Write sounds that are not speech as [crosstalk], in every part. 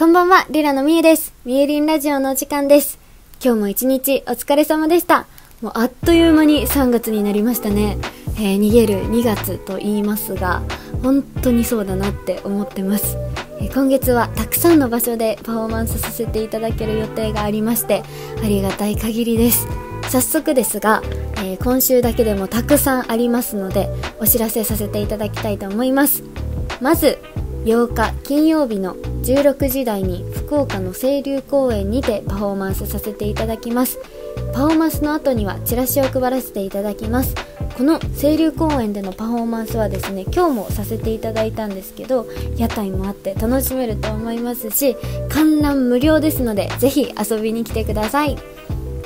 こんばんは、リラのみえです。みえりんラジオのお時間です。今日も一日お疲れ様でした。もうあっという間に3月になりましたね。えー逃げる2月と言いますが、本当にそうだなって思ってます。えー今月はたくさんの場所でパフォーマンスさせていただける予定がありまして、ありがたい限りです。早速ですが、えー今週だけでもたくさんありますので、お知らせさせていただきたいと思います。まず、8日金曜日の16時台に福岡の清流公園にてパフォーマンスさせていただきます。パフォーマンスの後にはチラシを配らせていただきます。この清流公園でのパフォーマンスはですね今日もさせていただいたんですけど屋台もあって楽しめると思いますし観覧無料ですのでぜひ遊びに来てください。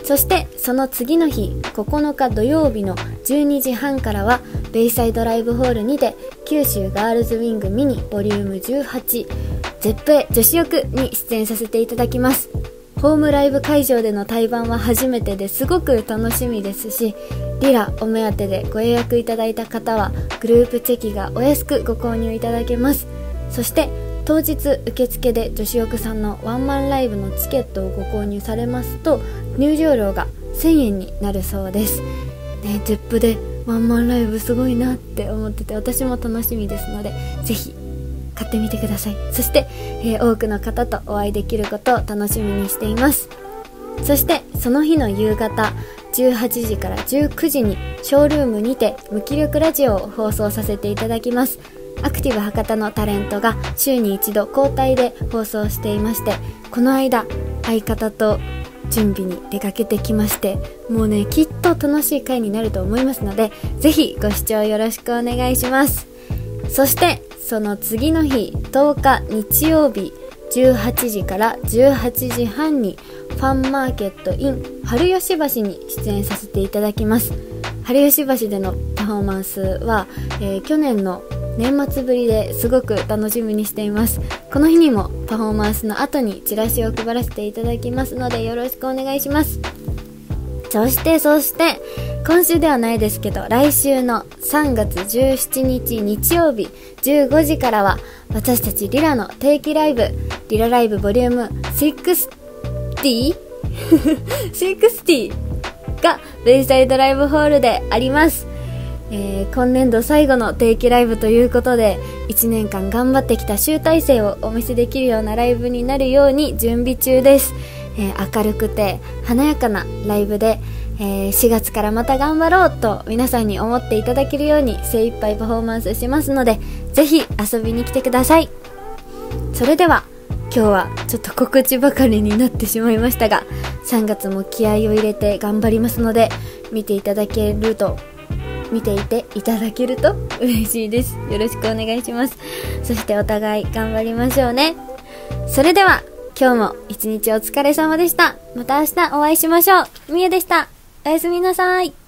そしてその次の日9日土曜日の12時半からはベイサイドライブホールにて九州ガールズウィングミニボリューム18絶平女子力に出演させていただきます。ホームライブ会場での対バンは初めてですごく楽しみですしリラお目当てでご予約いただいた方はグループチェキがお安くご購入いただけます。そして当日受付で女子力さんのワンマンライブのチケットをご購入されますと入場料が1000円になるそうです。ねゼップでワンマンライブすごいなって思ってて私も楽しみですのでぜひ買ってみてください。そして、えー多くの方とお会いできることを楽しみにしています。そしてその日の夕方18時から19時にショールームにて無気力ラジオを放送させていただきます。アクティブ博多のタレントが週に一度交代で放送していましてこの間相方と準備に出かけてきましてもうねきっと楽しい回になると思いますのでぜひご視聴よろしくお願いします。そしてその次の日10日日曜日18時から18時半にファンマーケット in 春吉橋に出演させていただきます。春吉橋でのパフォーマンスは、えー去年の年末ぶりですごく楽しみにしています。この日にもパフォーマンスの後にチラシを配らせていただきますのでよろしくお願いします。そしてそして今週ではないですけど来週の3月17日日曜日15時からは私たちリラの定期ライブリラライブボリューム 60? 60 [laughs] がベイサイドライブホールでありますえー今年度最後の定期ライブということで1年間頑張ってきた集大成をお見せできるようなライブになるように準備中です、えー明るくて華やかなライブで、えー4月からまた頑張ろうと皆さんに思っていただけるように精一杯パフォーマンスしますのでぜひ遊びに来てください。それでは今日はちょっと告知ばかりになってしまいましたが3月も気合を入れて頑張りますので見ていただけると見ていていただけると [laughs] 嬉しいです。よろしくお願いします。そしてお互い頑張りましょうね。それでは今日も一日お疲れ様でした。また明日お会いしましょう。みゆでした。おやすみなさい。